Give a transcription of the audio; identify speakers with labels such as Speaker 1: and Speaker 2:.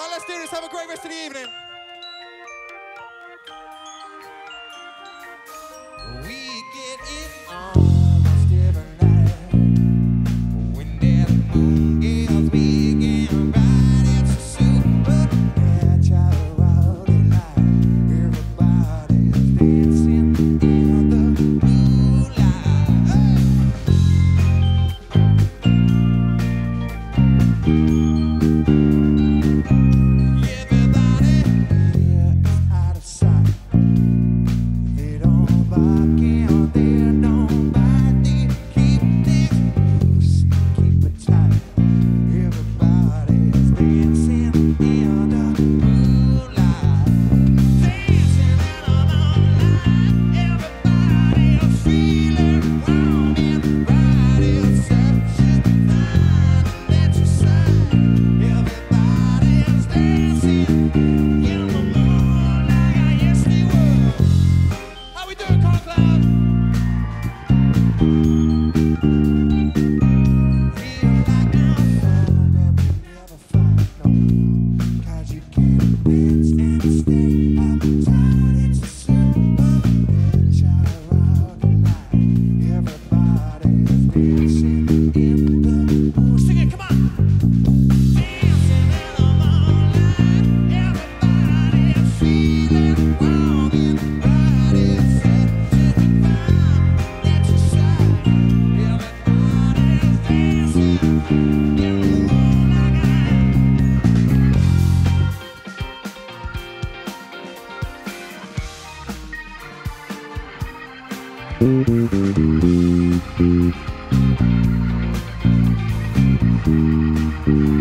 Speaker 1: All right, let's do this. Have a great rest of the evening. How we doing, Conclave? Thank you.